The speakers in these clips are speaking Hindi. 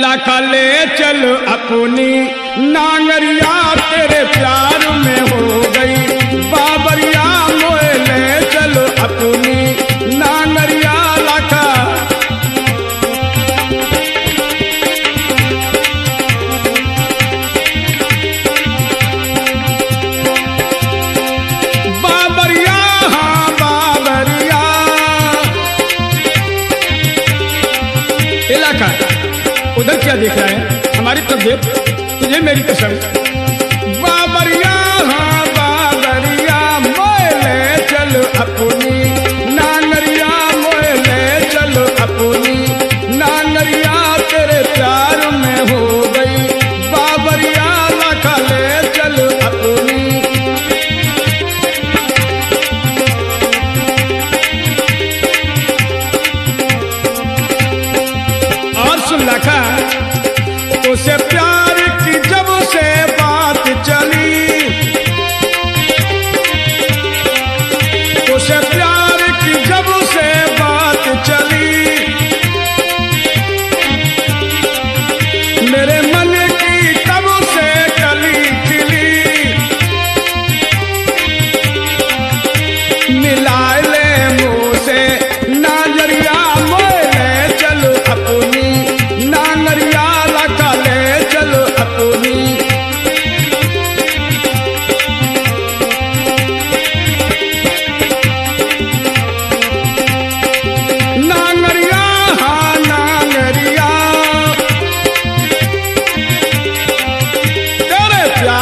लाखा ले चल अपनी नांगरिया तेरे प्यार में। क्या देख रहा है। हमारी तरफ़ देख तुझे मेरी कसम बाबरिया हाँ बाबरिया मोले चल अपनी। नानरिया मोले चल अपनी। नानरिया तेरे प्यार में हो गई। बाबरिया, लखा ले चल अपनी। और सुन रखा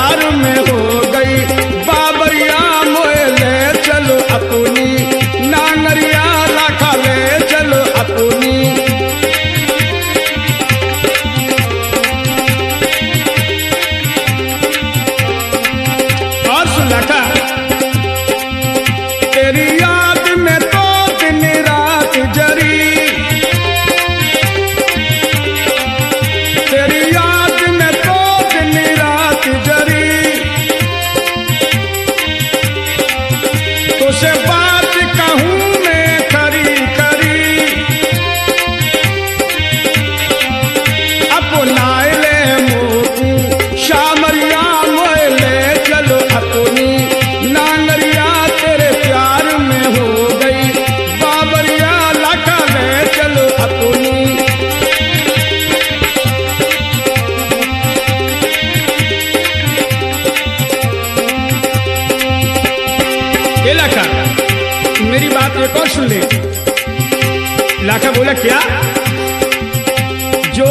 प्यार में हो गई। बाबरिया मोए ले चलो अपनी। नांगरिया लाखा ले चलो अपनी। और सुन रखा तेरी se para. एक और सुन ले लाखा बोला क्या? जो